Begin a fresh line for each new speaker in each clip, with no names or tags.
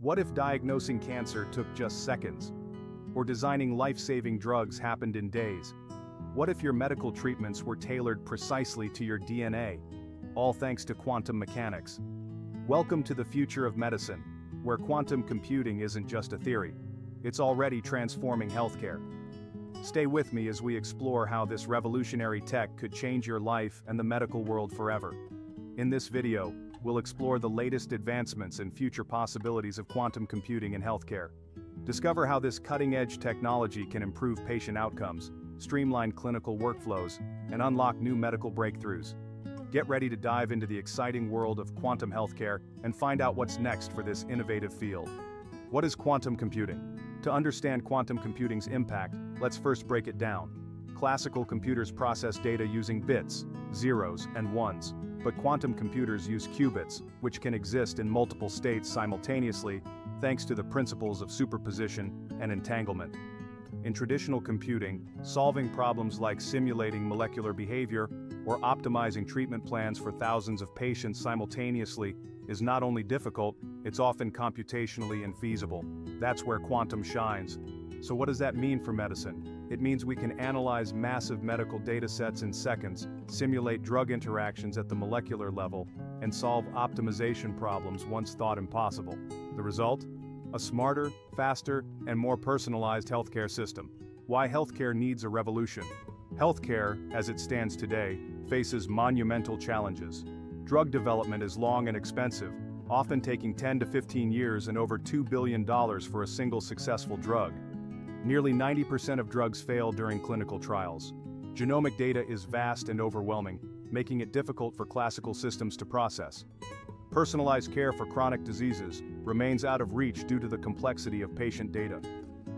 What if diagnosing cancer took just seconds? Or designing life-saving drugs happened in days? What if your medical treatments were tailored precisely to your DNA? All thanks to quantum mechanics. Welcome to the future of medicine, where quantum computing isn't just a theory. It's already transforming healthcare. Stay with me as we explore how this revolutionary tech could change your life and the medical world forever. In this video, we'll explore the latest advancements and future possibilities of quantum computing in healthcare. Discover how this cutting-edge technology can improve patient outcomes, streamline clinical workflows, and unlock new medical breakthroughs. Get ready to dive into the exciting world of quantum healthcare and find out what's next for this innovative field. What is quantum computing? To understand quantum computing's impact, let's first break it down. Classical computers process data using bits, zeros, and ones, but quantum computers use qubits, which can exist in multiple states simultaneously, thanks to the principles of superposition and entanglement. In traditional computing, solving problems like simulating molecular behavior or optimizing treatment plans for thousands of patients simultaneously is not only difficult, it's often computationally infeasible. That's where quantum shines. So what does that mean for medicine? It means we can analyze massive medical datasets in seconds, simulate drug interactions at the molecular level, and solve optimization problems once thought impossible. The result? A smarter, faster, and more personalized healthcare system. Why healthcare needs a revolution. Healthcare, as it stands today, faces monumental challenges. Drug development is long and expensive, often taking 10 to 15 years and over $2 billion for a single successful drug. Nearly 90% of drugs fail during clinical trials. Genomic data is vast and overwhelming, making it difficult for classical systems to process. Personalized care for chronic diseases remains out of reach due to the complexity of patient data.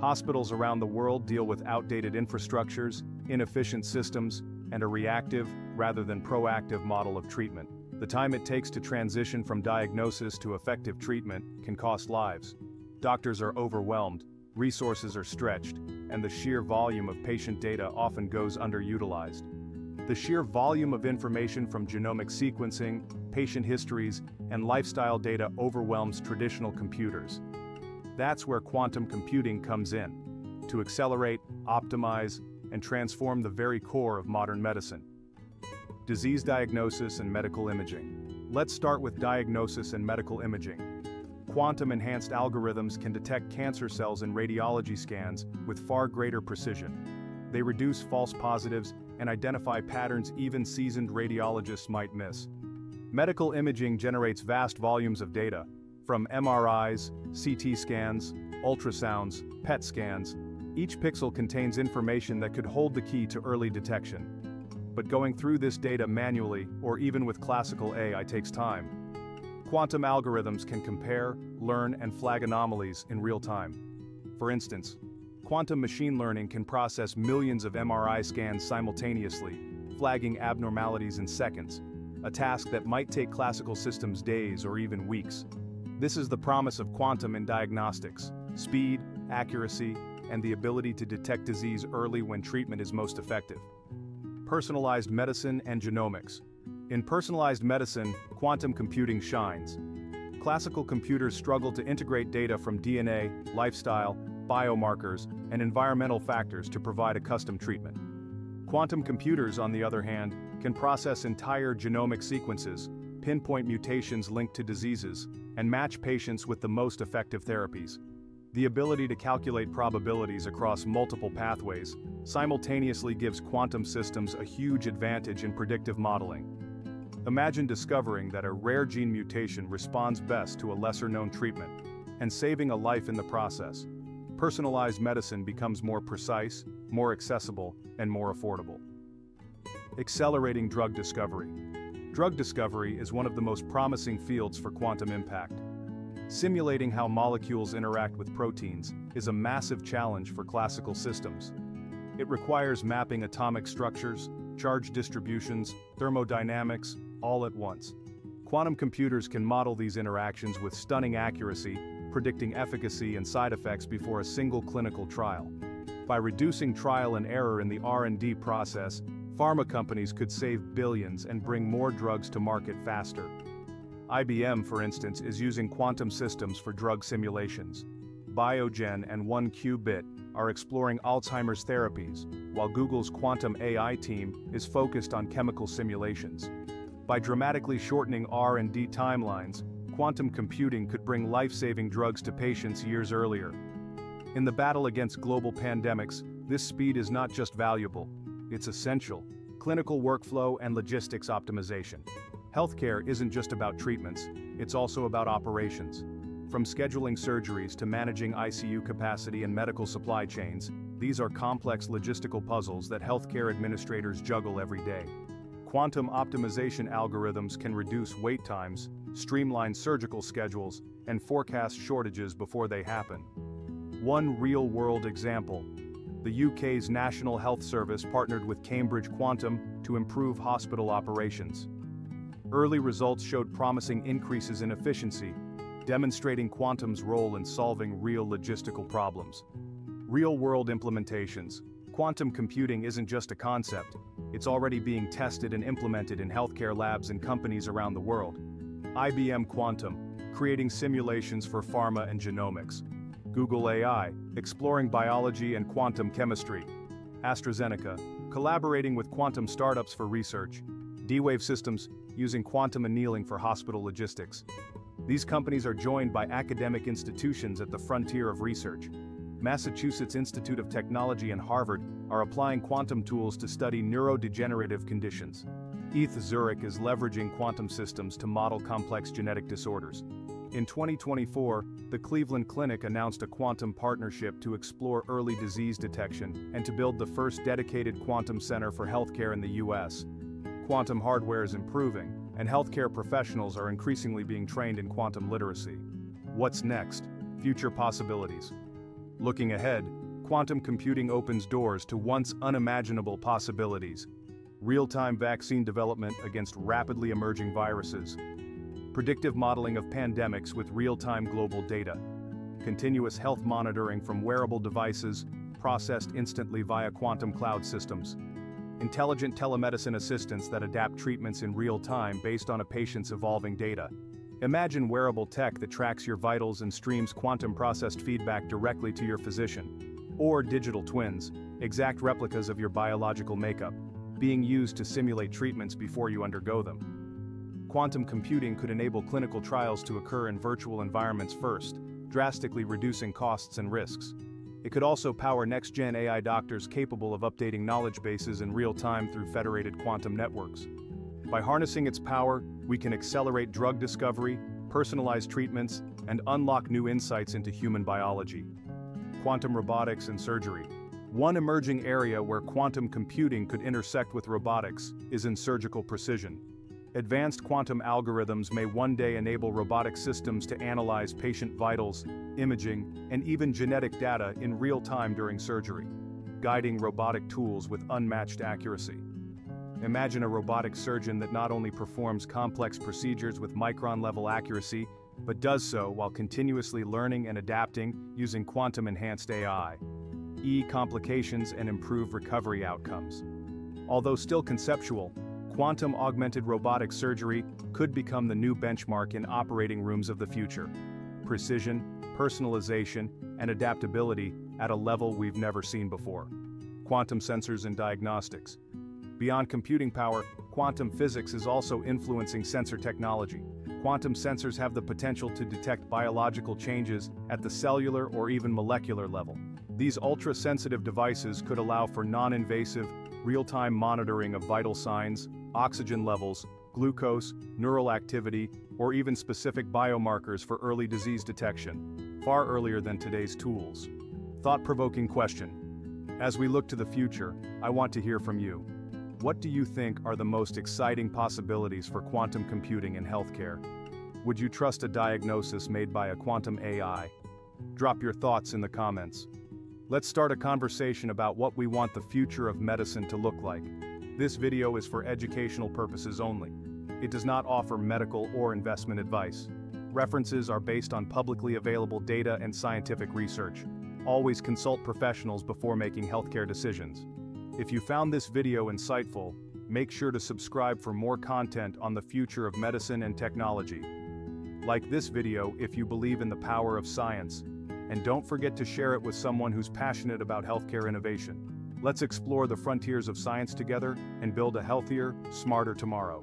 Hospitals around the world deal with outdated infrastructures, inefficient systems, and a reactive, rather than proactive model of treatment. The time it takes to transition from diagnosis to effective treatment can cost lives. Doctors are overwhelmed, resources are stretched, and the sheer volume of patient data often goes underutilized. The sheer volume of information from genomic sequencing, patient histories, and lifestyle data overwhelms traditional computers. That's where quantum computing comes in, to accelerate, optimize, and transform the very core of modern medicine disease diagnosis and medical imaging. Let's start with diagnosis and medical imaging. Quantum-enhanced algorithms can detect cancer cells in radiology scans with far greater precision. They reduce false positives and identify patterns even seasoned radiologists might miss. Medical imaging generates vast volumes of data, from MRIs, CT scans, ultrasounds, PET scans. Each pixel contains information that could hold the key to early detection but going through this data manually, or even with classical AI takes time. Quantum algorithms can compare, learn, and flag anomalies in real time. For instance, quantum machine learning can process millions of MRI scans simultaneously, flagging abnormalities in seconds, a task that might take classical systems days or even weeks. This is the promise of quantum in diagnostics, speed, accuracy, and the ability to detect disease early when treatment is most effective personalized medicine and genomics. In personalized medicine, quantum computing shines. Classical computers struggle to integrate data from DNA, lifestyle, biomarkers, and environmental factors to provide a custom treatment. Quantum computers, on the other hand, can process entire genomic sequences, pinpoint mutations linked to diseases, and match patients with the most effective therapies. The ability to calculate probabilities across multiple pathways simultaneously gives quantum systems a huge advantage in predictive modeling. Imagine discovering that a rare gene mutation responds best to a lesser-known treatment, and saving a life in the process. Personalized medicine becomes more precise, more accessible, and more affordable. Accelerating drug discovery. Drug discovery is one of the most promising fields for quantum impact. Simulating how molecules interact with proteins is a massive challenge for classical systems. It requires mapping atomic structures, charge distributions, thermodynamics, all at once. Quantum computers can model these interactions with stunning accuracy, predicting efficacy and side effects before a single clinical trial. By reducing trial and error in the R&D process, pharma companies could save billions and bring more drugs to market faster. IBM, for instance, is using quantum systems for drug simulations. Biogen and 1QBit are exploring Alzheimer's therapies, while Google's quantum AI team is focused on chemical simulations. By dramatically shortening R&D timelines, quantum computing could bring life-saving drugs to patients years earlier. In the battle against global pandemics, this speed is not just valuable, it's essential. Clinical workflow and logistics optimization. Healthcare isn't just about treatments, it's also about operations. From scheduling surgeries to managing ICU capacity and medical supply chains, these are complex logistical puzzles that healthcare administrators juggle every day. Quantum optimization algorithms can reduce wait times, streamline surgical schedules, and forecast shortages before they happen. One real-world example. The UK's National Health Service partnered with Cambridge Quantum to improve hospital operations. Early results showed promising increases in efficiency, demonstrating quantum's role in solving real logistical problems. Real-world implementations. Quantum computing isn't just a concept, it's already being tested and implemented in healthcare labs and companies around the world. IBM Quantum, creating simulations for pharma and genomics. Google AI, exploring biology and quantum chemistry. AstraZeneca, collaborating with quantum startups for research. D-Wave Systems, using quantum annealing for hospital logistics. These companies are joined by academic institutions at the frontier of research. Massachusetts Institute of Technology and Harvard are applying quantum tools to study neurodegenerative conditions. ETH Zurich is leveraging quantum systems to model complex genetic disorders. In 2024, the Cleveland Clinic announced a quantum partnership to explore early disease detection and to build the first dedicated quantum center for healthcare in the U.S. Quantum hardware is improving, and healthcare professionals are increasingly being trained in quantum literacy. What's next? Future possibilities. Looking ahead, quantum computing opens doors to once unimaginable possibilities. Real-time vaccine development against rapidly emerging viruses. Predictive modeling of pandemics with real-time global data. Continuous health monitoring from wearable devices, processed instantly via quantum cloud systems intelligent telemedicine assistants that adapt treatments in real time based on a patient's evolving data. Imagine wearable tech that tracks your vitals and streams quantum processed feedback directly to your physician. Or digital twins, exact replicas of your biological makeup, being used to simulate treatments before you undergo them. Quantum computing could enable clinical trials to occur in virtual environments first, drastically reducing costs and risks. It could also power next-gen AI doctors capable of updating knowledge bases in real time through federated quantum networks. By harnessing its power, we can accelerate drug discovery, personalize treatments, and unlock new insights into human biology. Quantum robotics and surgery. One emerging area where quantum computing could intersect with robotics is in surgical precision. Advanced quantum algorithms may one day enable robotic systems to analyze patient vitals, imaging, and even genetic data in real time during surgery, guiding robotic tools with unmatched accuracy. Imagine a robotic surgeon that not only performs complex procedures with micron-level accuracy, but does so while continuously learning and adapting using quantum-enhanced AI. E complications and improve recovery outcomes. Although still conceptual, quantum augmented robotic surgery could become the new benchmark in operating rooms of the future. Precision, personalization, and adaptability at a level we've never seen before. Quantum sensors and diagnostics. Beyond computing power, quantum physics is also influencing sensor technology. Quantum sensors have the potential to detect biological changes at the cellular or even molecular level. These ultra-sensitive devices could allow for non-invasive, real-time monitoring of vital signs, oxygen levels, glucose, neural activity, or even specific biomarkers for early disease detection, far earlier than today's tools. Thought-provoking question. As we look to the future, I want to hear from you. What do you think are the most exciting possibilities for quantum computing in healthcare? Would you trust a diagnosis made by a quantum AI? Drop your thoughts in the comments. Let's start a conversation about what we want the future of medicine to look like. This video is for educational purposes only. It does not offer medical or investment advice. References are based on publicly available data and scientific research. Always consult professionals before making healthcare decisions. If you found this video insightful, make sure to subscribe for more content on the future of medicine and technology. Like this video if you believe in the power of science. And don't forget to share it with someone who's passionate about healthcare innovation. Let's explore the frontiers of science together and build a healthier, smarter tomorrow.